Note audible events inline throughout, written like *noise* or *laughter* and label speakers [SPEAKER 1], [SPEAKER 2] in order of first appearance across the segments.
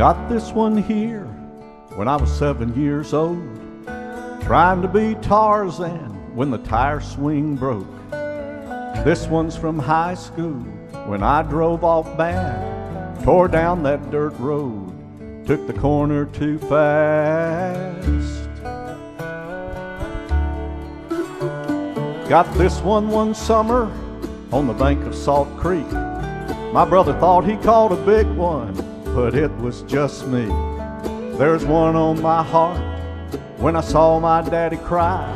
[SPEAKER 1] Got this one here when I was seven years old, trying to be Tarzan when the tire swing broke. This one's from high school when I drove off bad, tore down that dirt road, took the corner too fast. Got this one one summer on the bank of Salt Creek. My brother thought he caught a big one, but it was just me. There's one on my heart when I saw my daddy cry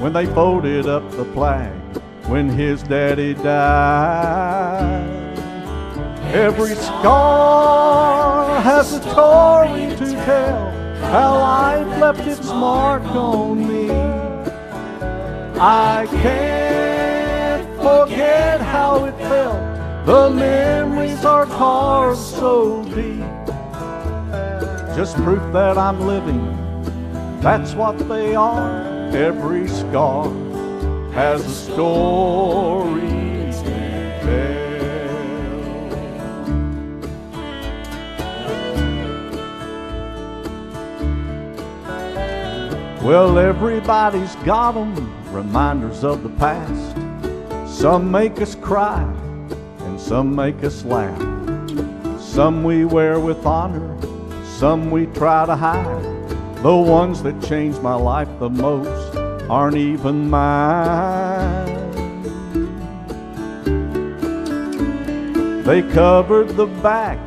[SPEAKER 1] when they folded up the flag when his daddy died. Every scar has a story to tell how life left its mark on me. I can't forget how it felt. The memories are carved so deep. Just proof that I'm living, that's what they are. Every scar has a story to tell. Well, everybody's got 'em, reminders of the past. Some make us cry, some make us laugh. Some we wear with honor, some we try to hide. The ones that changed my life the most aren't even mine. They covered the back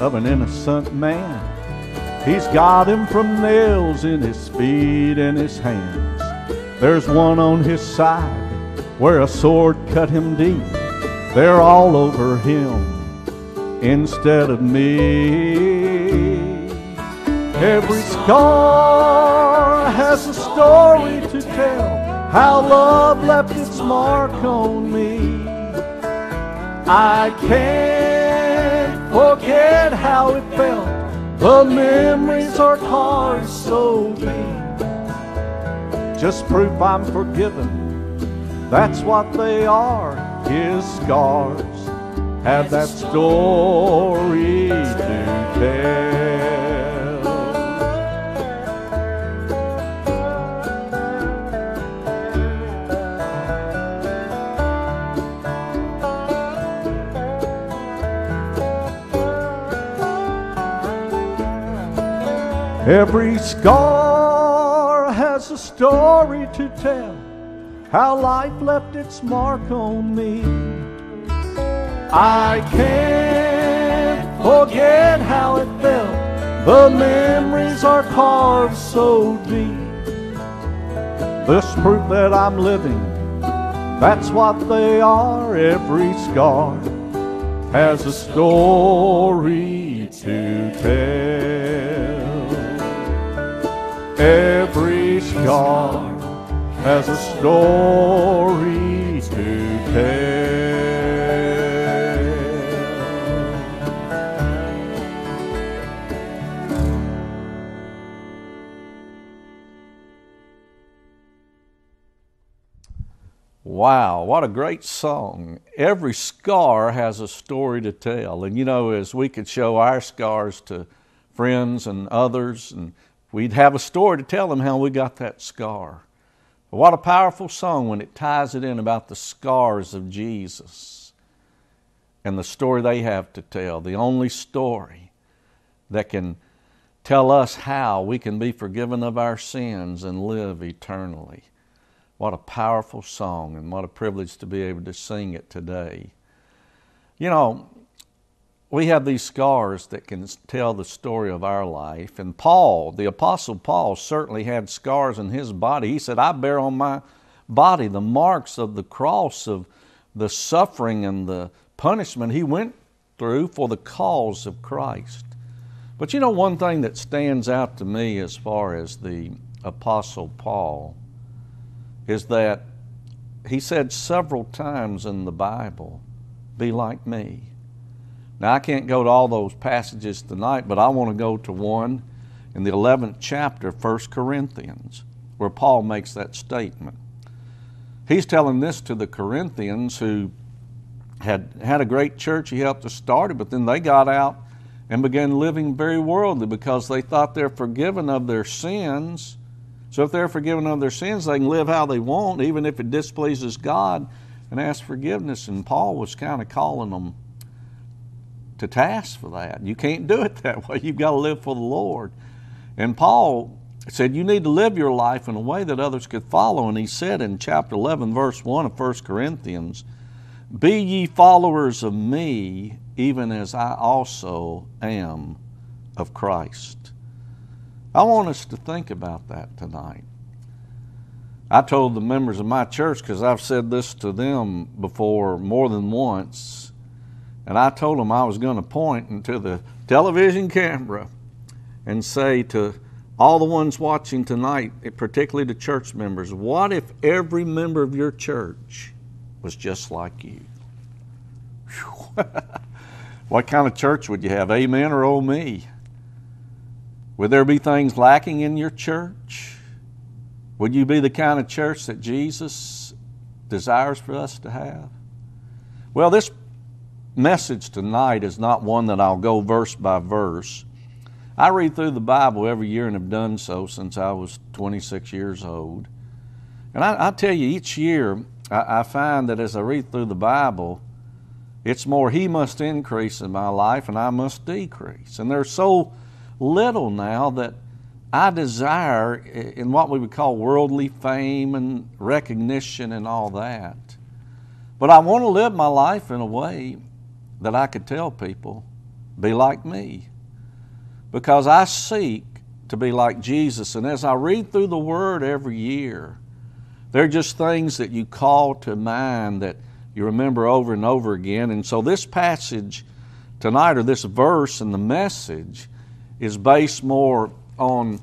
[SPEAKER 1] of an innocent man. He's got him from nails in his feet and his hands. There's one on his side where a sword cut him deep. They're all over him instead of me. Every scar has a story to tell how love left its mark on me. I can't forget how it felt. The memories are carved so deep. Just proof I'm forgiven. That's what they are. His scars have that story to tell. Every scar has a story to tell, how life left its mark on me. I can't forget how it felt, the memories are carved so deep. This proof that I'm living, that's what they are. Every scar has a story to tell. Every scar has a story to tell. Wow, what a great song. Every scar has a story to tell. And you know, as we could show our scars to friends and others, and we'd have a story to tell them how we got that scar. What a powerful song when it ties it in about the scars of Jesus and the story they have to tell, the only story that can tell us how we can be forgiven of our sins and live eternally. What a powerful song, and what a privilege to be able to sing it today. You know, we have these scars that can tell the story of our life. And Paul, the Apostle Paul, certainly had scars in his body. He said, I bear on my body the marks of the cross of the suffering and the punishment he went through for the cause of Christ. But you know, one thing that stands out to me as far as the Apostle Paul is that he said several times in the Bible, Be like me. Now, I can't go to all those passages tonight, but I want to go to one in the 11th chapter, 1 Corinthians, where Paul makes that statement. He's telling this to the Corinthians who had had a great church he helped to start it, but then they got out and began living very worldly because they thought they're forgiven of their sins. So if they're forgiven of their sins, they can live how they want, even if it displeases God, and ask forgiveness. And Paul was kind of calling them to task for that. You can't do it *laughs* that way. You've got to live for the Lord. And Paul said, You need to live your life in a way that others could follow. And he said in chapter 11, verse 1 of 1 Corinthians, Be ye followers of me, even as I also am of Christ. I want us to think about that tonight. I told the members of my church, because I've said this to them before more than once, and I told them I was going to point into the television camera and say to all the ones watching tonight, particularly the church members, what if every member of your church was just like you? *laughs* what kind of church would you have? Amen or oh me? Would there be things lacking in your church? Would you be the kind of church that Jesus desires for us to have? Well, this message tonight is not one that I'll go verse by verse. I read through the Bible every year and have done so since I was 26 years old. And I, I tell you, each year I, I find that as I read through the Bible, it's more He must increase in my life and I must decrease. And there's so little now that I desire in what we would call worldly fame and recognition and all that. But I want to live my life in a way that I could tell people, be like me because I seek to be like Jesus. And as I read through the Word every year, they're just things that you call to mind that you remember over and over again. And so this passage tonight, or this verse and the message, is based more on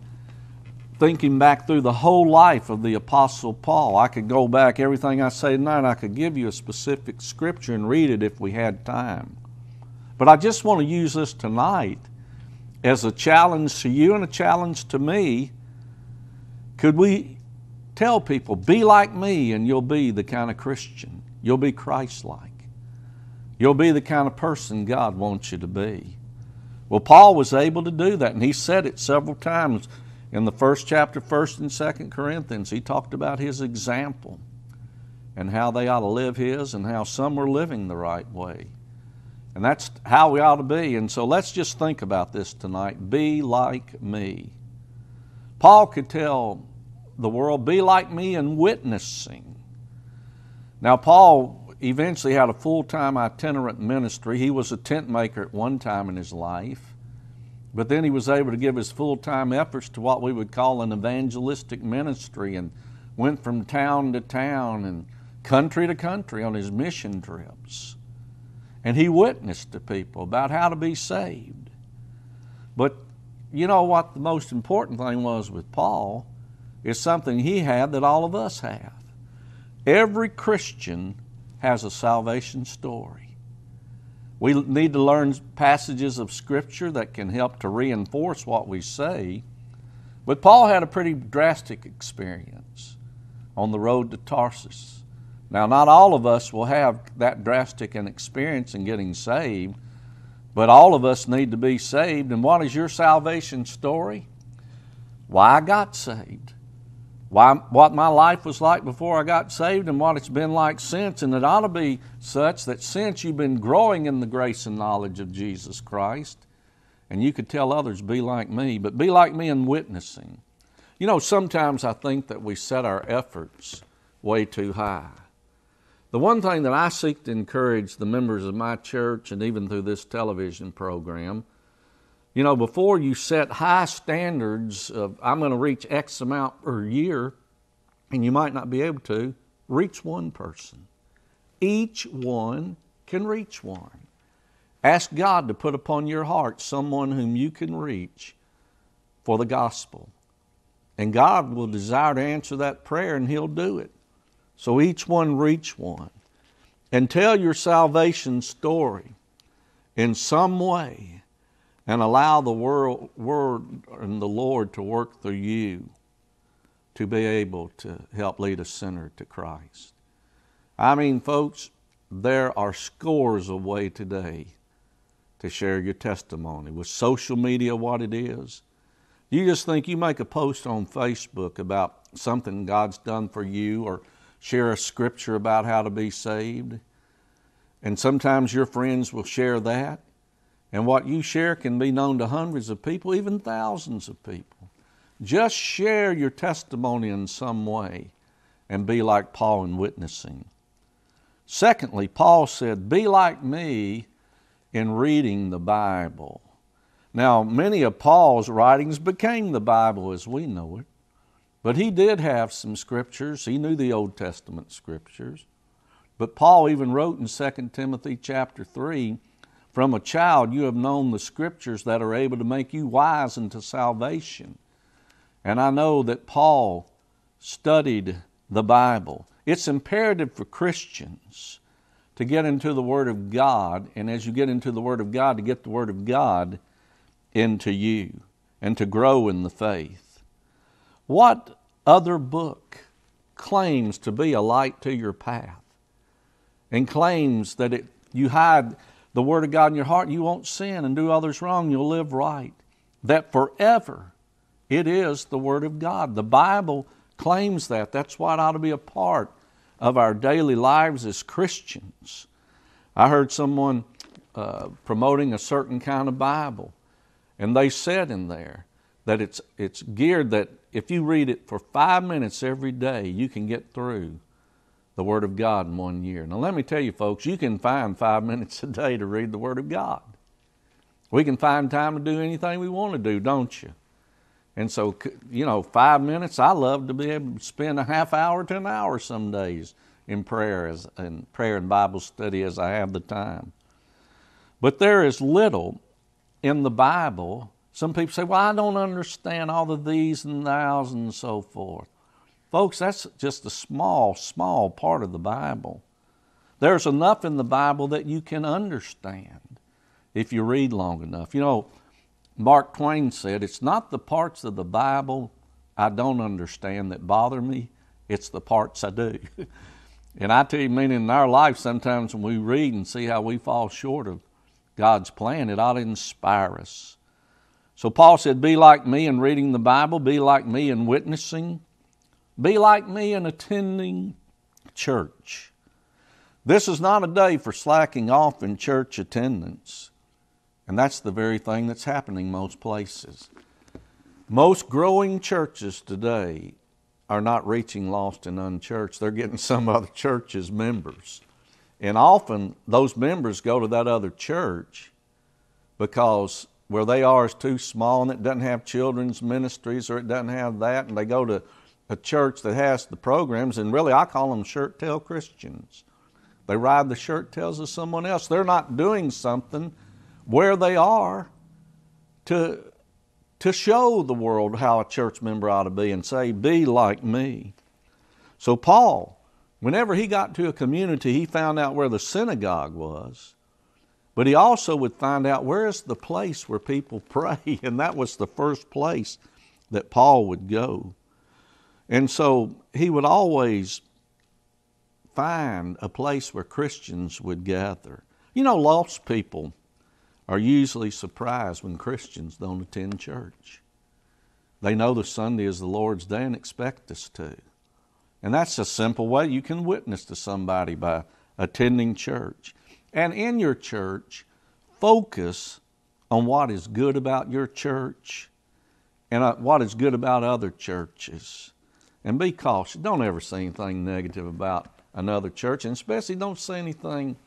[SPEAKER 1] thinking back through the whole life of the Apostle Paul. I could go back, everything I say tonight, I could give you a specific scripture and read it if we had time. But I just want to use this tonight as a challenge to you and a challenge to me, could we tell people, be like me and you'll be the kind of Christian? You'll be Christ like. You'll be the kind of person God wants you to be. Well, Paul was able to do that, and he said it several times in the first chapter, 1st and 2nd Corinthians. He talked about his example and how they ought to live his and how some were living the right way. And that's how we ought to be. And so let's just think about this tonight. Be like me. Paul could tell the world, be like me in witnessing. Now, Paul eventually had a full time itinerant ministry. He was a tent maker at one time in his life, but then he was able to give his full time efforts to what we would call an evangelistic ministry and went from town to town and country to country on his mission trips. And he witnessed to people about how to be saved. But you know what the most important thing was with Paul is something he had that all of us have. Every Christian has a salvation story. We need to learn passages of Scripture that can help to reinforce what we say. But Paul had a pretty drastic experience on the road to Tarsus. Now, not all of us will have that drastic an experience in getting saved, but all of us need to be saved. And what is your salvation story? Why I got saved. What my life was like before I got saved and what it's been like since. And it ought to be such that since you've been growing in the grace and knowledge of Jesus Christ, and you could tell others, be like me, but be like me in witnessing. You know, sometimes I think that we set our efforts way too high. The one thing that I seek to encourage the members of my church and even through this television program, you know, before you set high standards of I'm going to reach X amount per year, and you might not be able to, reach one person. Each one can reach one. Ask God to put upon your heart someone whom you can reach for the gospel. And God will desire to answer that prayer, and He'll do it. So each one reach one. And tell your salvation story in some way and allow the world, word and the Lord to work through you to be able to help lead a sinner to Christ. I mean, folks, there are scores of ways today to share your testimony. With social media what it is, you just think you make a post on Facebook about something God's done for you or share a scripture about how to be saved. And sometimes your friends will share that. And what you share can be known to hundreds of people, even thousands of people. Just share your testimony in some way and be like Paul in witnessing. Secondly, Paul said, Be like me in reading the Bible. Now, many of Paul's writings became the Bible as we know it, but he did have some scriptures. He knew the Old Testament scriptures. But Paul even wrote in 2 Timothy chapter 3 From a child you have known the scriptures that are able to make you wise unto salvation. And I know that Paul studied the Bible. It's imperative for Christians to get into the Word of God, and as you get into the Word of God, to get the Word of God into you and to grow in the faith. What other book claims to be a light to your path and claims that it, you hide the Word of God in your heart, you won't sin and do others wrong, you'll live right? That forever it is the Word of God. The Bible claims that. That's why it ought to be a part of our daily lives as Christians. I heard someone uh, promoting a certain kind of Bible, and they said in there that it's, it's geared that if you read it for five minutes every day, you can get through the Word of God in one year. Now, let me tell you, folks, you can find five minutes a day to read the Word of God. We can find time to do anything we want to do, don't you? And so, you know, five minutes, I love to be able to spend a half hour to an hour some days in prayer as in prayer and Bible study as I have the time. But there is little in the Bible. Some people say, well, I don't understand all of thees and thous and so forth. Folks, that's just a small, small part of the Bible. There's enough in the Bible that you can understand if you read long enough. You know, Mark Twain said, It's not the parts of the Bible I don't understand that bother me, it's the parts I do. *laughs* and I tell you, mean, in our life, sometimes when we read and see how we fall short of God's plan, it ought to inspire us. So Paul said, Be like me in reading the Bible, be like me in witnessing, be like me in attending church. This is not a day for slacking off in church attendance. And that's the very thing that's happening most places. Most growing churches today are not reaching lost and unchurched. They're getting some other church's members. And often those members go to that other church because where they are is too small and it doesn't have children's ministries or it doesn't have that. And they go to a church that has the programs, and really I call them shirt tail Christians. They ride the shirt tails of someone else. They're not doing something where they are to, to show the world how a church member ought to be and say, Be like me. So, Paul, whenever he got to a community, he found out where the synagogue was, but he also would find out where is the place where people *laughs* pray, and that was the first place that Paul would go. And so he would always find a place where Christians would gather. You know, lost people are usually surprised when Christians don't attend church. They know the Sunday is the Lord's day and expect us to. And that's a simple way you can witness to somebody by attending church. And in your church, focus on what is good about your church and uh, what is good about other churches. And be cautious. Don't ever say anything negative about another church, and especially don't say anything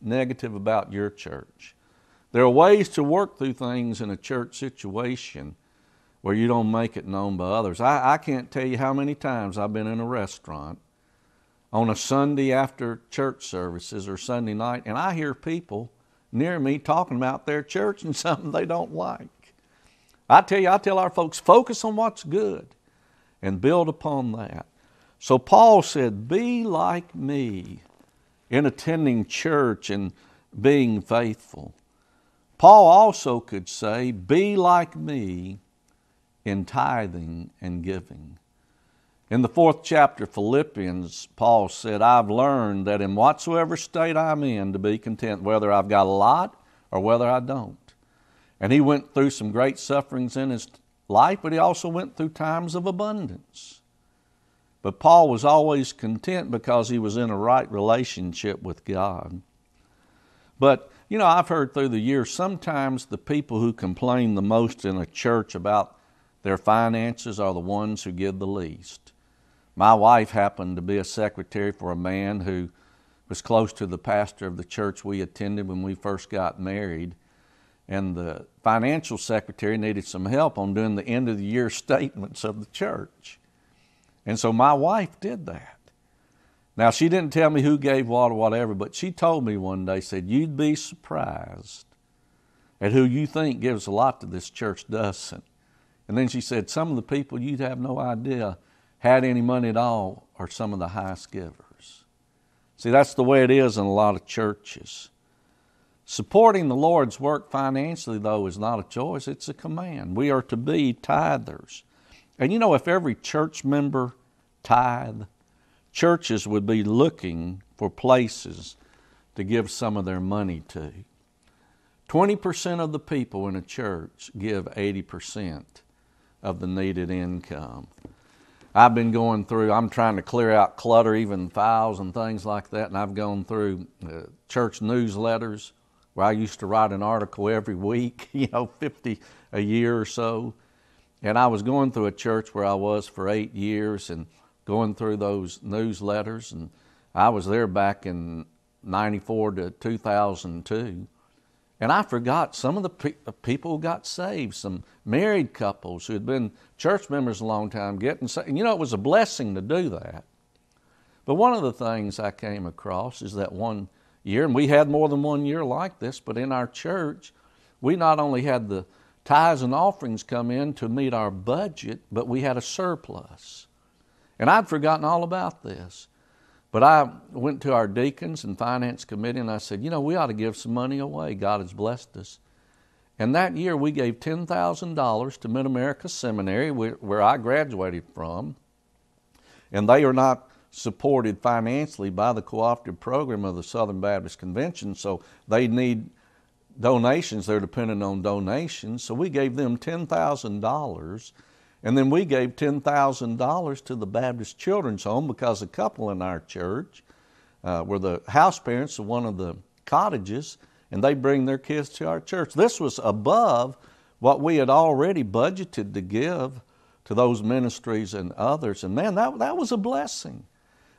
[SPEAKER 1] negative about your church. There are ways to work through things in a church situation where you don't make it known by others. I, I can't tell you how many times I've been in a restaurant on a Sunday after church services or Sunday night, and I hear people near me talking about their church and *laughs* something they don't like. I tell you, I tell our folks, focus on what's good and build upon that. So Paul said, Be like me in attending church and being faithful. Paul also could say, Be like me in tithing and giving. In the fourth chapter of Philippians, Paul said, I've learned that in whatsoever state I'm in to be content, whether I've got a lot or whether I don't. And he went through some great sufferings in his life, but he also went through times of abundance. But Paul was always content because he was in a right relationship with God. But, you know, I've heard through the years sometimes the people who complain the most in a church about their finances are the ones who give the least. My wife happened to be a secretary for a man who was close to the pastor of the church we attended when we first got married. And the financial secretary needed some help on doing the end of the year statements of the church. And so my wife did that. Now, she didn't tell me who gave what or whatever, but she told me one day, said, You'd be surprised at who you think gives a lot to this church doesn't. And then she said, Some of the people you'd have no idea had any money at all are some of the highest givers. See, that's the way it is in a lot of churches. Supporting the Lord's work financially, though, is not a choice, it's a command. We are to be tithers. And you know, if every church member tithe, churches would be looking for places to give some of their money to. 20% of the people in a church give 80% of the needed income. I've been going through, I'm trying to clear out clutter, even files and things like that, and I've gone through uh, church newsletters where I used to write an article every week, *laughs* you know, 50 a year or so. And I was going through a church where I was for eight years and going through those newsletters. And I was there back in 94 to 2002. And I forgot some of the pe- people who got saved, some married couples who had been church members a long time getting saved. And you know, it was a blessing to do that. But one of the things I came across is that one year, and we had more than one year like this, but in our church, we not only had the tithes and offerings come in to meet our budget, but we had a surplus. And I'd forgotten all about this. But I went to our deacons and finance committee and I said, you know, we ought to give some money away. God has blessed us. And that year we gave $10,000 to Mid America Seminary, where I graduated from. And they are not supported financially by the cooperative program of the Southern Baptist Convention, so they need donations. They're dependent on donations. So we gave them $10,000. And then we gave $10,000 to the Baptist Children's Home because a couple in our church uh, were the house parents of one of the cottages, and they bring their kids to our church. This was above what we had already budgeted to give to those ministries and others. And man, that, that was a blessing.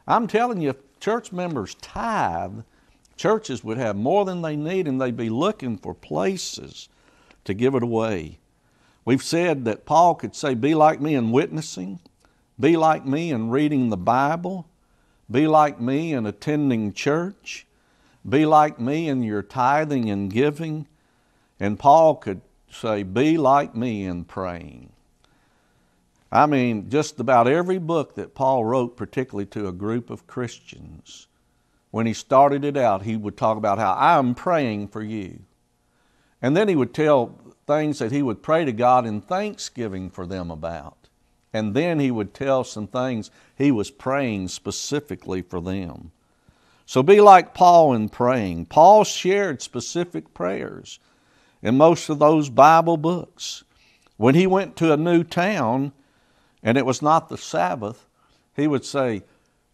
[SPEAKER 1] I'm telling you, if church members tithe, churches would have more than they need and they'd be looking for places to give it away. We've said that Paul could say, Be like me in witnessing, be like me in reading the Bible, be like me in attending church, be like me in your tithing and giving. And Paul could say, Be like me in praying. I mean, just about every book that Paul wrote, particularly to a group of Christians, when he started it out, he would talk about how I'm praying for you. And then he would tell things that he would pray to God in thanksgiving for them about. And then he would tell some things he was praying specifically for them. So be like Paul in praying. Paul shared specific prayers in most of those Bible books. When he went to a new town and it was not the Sabbath, he would say,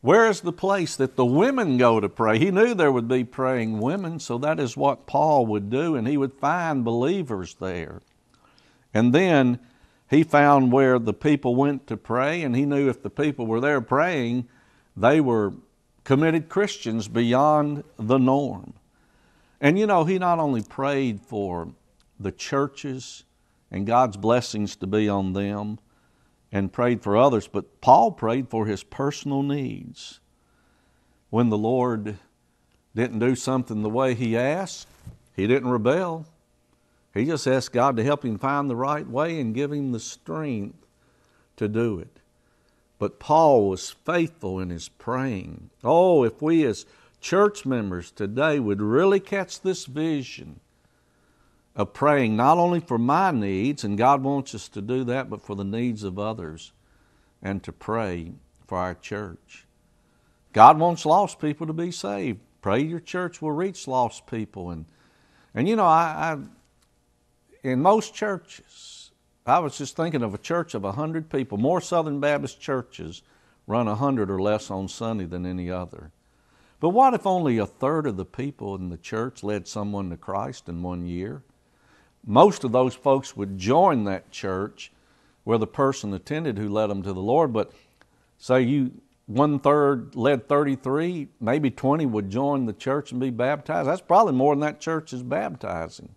[SPEAKER 1] where is the place that the women go to pray? He knew there would be praying women, so that is what Paul would do, and he would find believers there. And then he found where the people went to pray, and he knew if the people were there praying, they were committed Christians beyond the norm. And you know, he not only prayed for the churches and God's blessings to be on them, and prayed for others, but Paul prayed for his personal needs. When the Lord didn't do something the way he asked, he didn't rebel. He just asked God to help him find the right way and give him the strength to do it. But Paul was faithful in his praying. Oh, if we as church members today would really catch this vision of praying not only for my needs, and God wants us to do that, but for the needs of others and to pray for our church. God wants lost people to be saved. Pray your church will reach lost people and, And you know, I, I in most churches, I was just thinking of a church of 100 people. More Southern Baptist churches run 100 or less on Sunday than any other. But what if only a third of the people in the church led someone to Christ in one year? Most of those folks would join that church where the person attended who led them to the Lord. But say you one third led 33, maybe 20 would join the church and be baptized. That's probably more than that church is baptizing.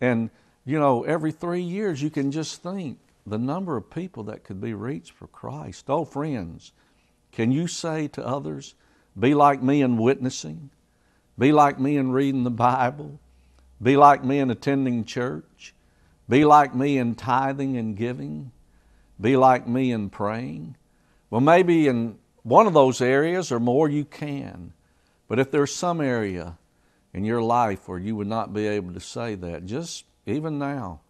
[SPEAKER 1] And, you know, every three years you can just think the number of people that could be reached for Christ. Oh, friends, can you say to others, be like me in witnessing, be like me in reading the Bible, be like me in attending church, be like me in tithing and giving, be like me in praying? Well, maybe in one of those areas or more you can. But if there's some area in your life where you would not be able to say that, just even now,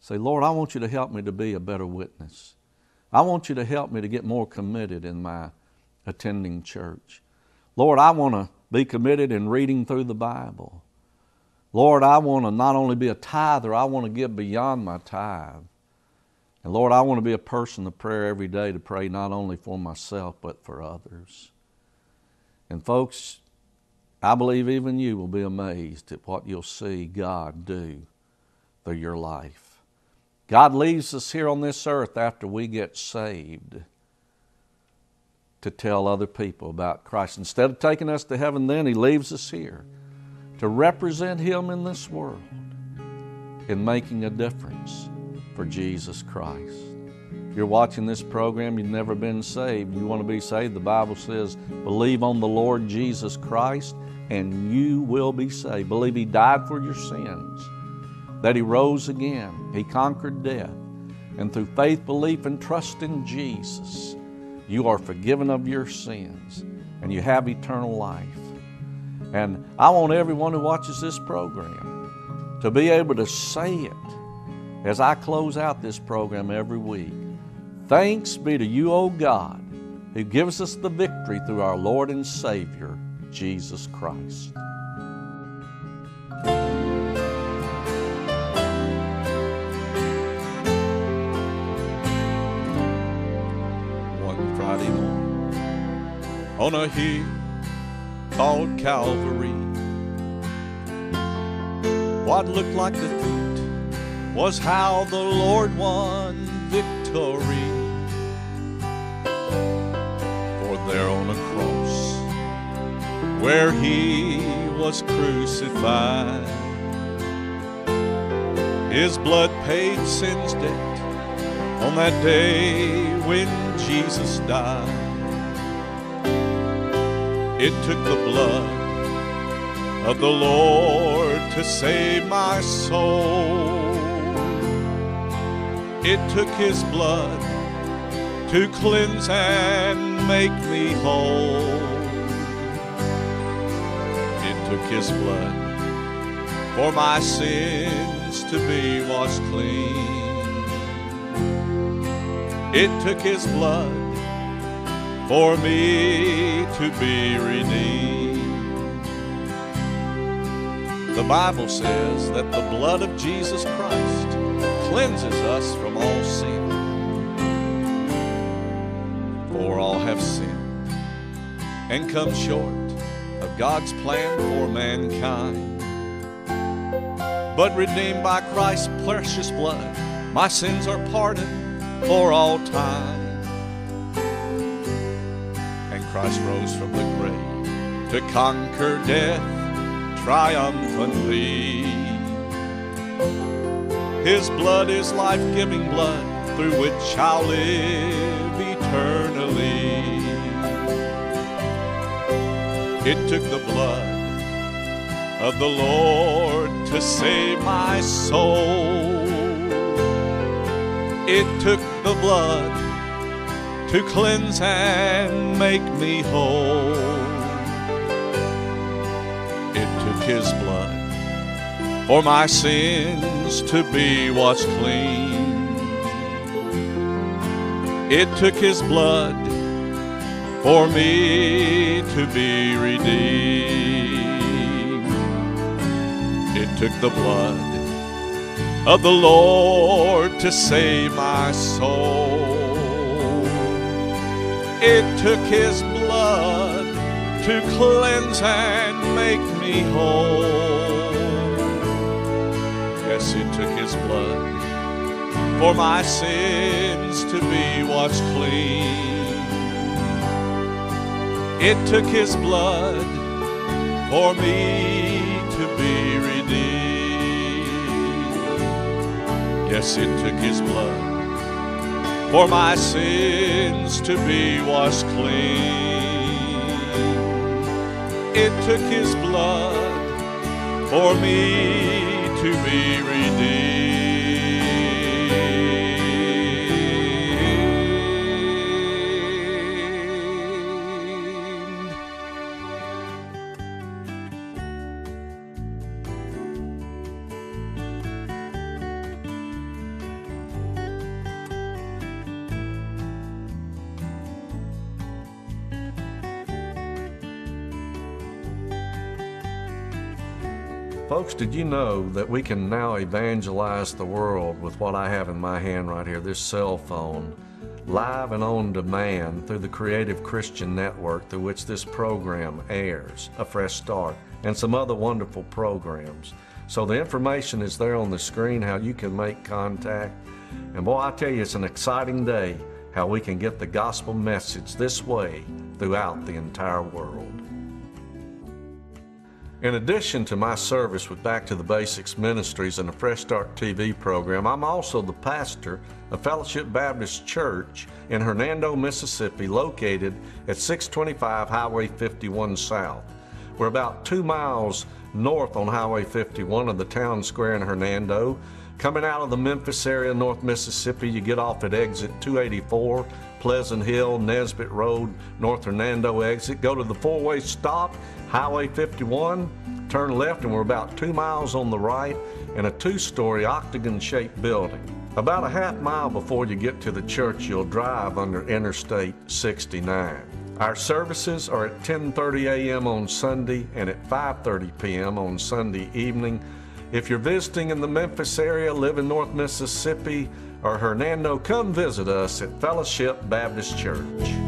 [SPEAKER 1] say, Lord, I want you to help me to be a better witness. I want you to help me to get more committed in my attending church. Lord, I want to be committed in reading through the Bible. Lord, I want to not only be a tither, I want to give beyond my tithe. And Lord, I want to be a person of prayer every day to pray not only for myself, but for others. And folks, I believe even you will be amazed at what you'll see God do through your life. God leaves us here on this earth after we get saved to tell other people about Christ. Instead of taking us to heaven, then He leaves us here to represent Him in this world in making a difference for Jesus Christ. If you're watching this program, you've never been saved, you want to be saved, the Bible says, believe on the Lord Jesus Christ and you will be saved. Believe He died for your sins, that He rose again, He conquered death, and through faith, belief, and trust in Jesus, you are forgiven of your sins and you have eternal life. And I want everyone who watches this program to be able to say it as I close out this program every week. Thanks be to you, O God, who gives us the victory through our Lord and Savior, Jesus Christ.
[SPEAKER 2] One Friday morning on a hill called Calvary, what looked like defeat was how the Lord won victory. For there on a cross where he was crucified, his blood paid sin's debt on that day when Jesus died. It took the blood of the Lord to save my soul. It took his blood to cleanse and make me whole. It took his blood for my sins to be washed clean. It took his blood for me to be redeemed. The Bible says that the blood of Jesus Christ cleanses us from all sin. For all have sinned and come short of God's plan for mankind. But redeemed by Christ's precious blood, my sins are pardoned for all time. Christ rose from the grave to conquer death triumphantly. His blood is life giving blood through which I'll live eternally. It took the blood of the Lord to save my soul. It took the blood to cleanse and make me whole. It took His blood for my sins to be washed clean. It took His blood for me to be redeemed. It took the blood of the Lord to save my soul. It took His blood to cleanse and make me whole. Yes, it took His blood for my sins to be washed clean. It took His blood for me to be redeemed. Yes, it took His blood for my sins to be washed clean. It took His blood for me to be redeemed.
[SPEAKER 1] Folks, did you know that we can now evangelize the world with what I have in my hand right here, this cell phone, live and on demand through the Creative Christian Network through which this program airs, A Fresh Start, and some other wonderful programs. So the information is there on the screen how you can make contact. And boy, I tell you, it's an exciting day how we can get the gospel message this way throughout the entire world. In addition to my service with Back to the Basics Ministries and the Fresh Start TV program, I'm also the pastor of Fellowship Baptist Church in Hernando, Mississippi, located at 625 Highway 51 South. We're about two miles north on Highway 51 of the town square in Hernando. Coming out of the Memphis area, North Mississippi, you get off at exit 284, Pleasant Hill, Nesbit Road, North Hernando exit. Go to the four way stop, Highway 51, turn left, and we're about two miles on the right in a two story octagon shaped building. About a half mile before you get to the church, you'll drive under Interstate 69. Our services are at 10:30 a.m. on Sunday and at 5:30 p.m. on Sunday evening. If you're visiting in the Memphis area, live in North Mississippi or Hernando, come visit us at Fellowship Baptist Church.